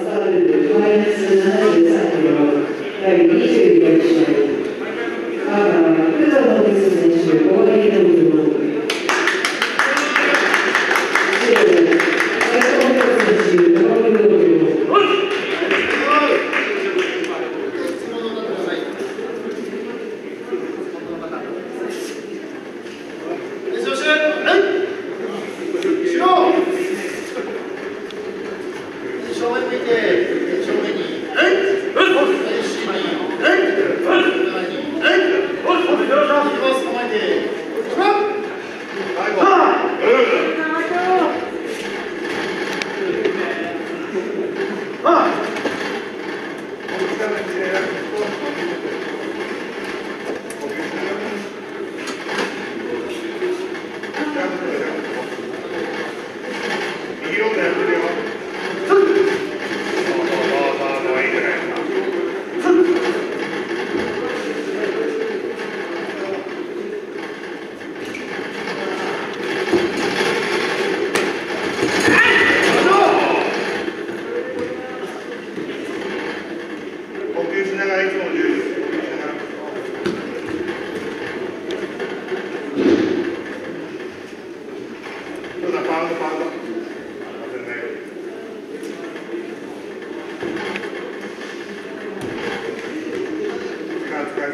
started the finance and management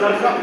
Gracias.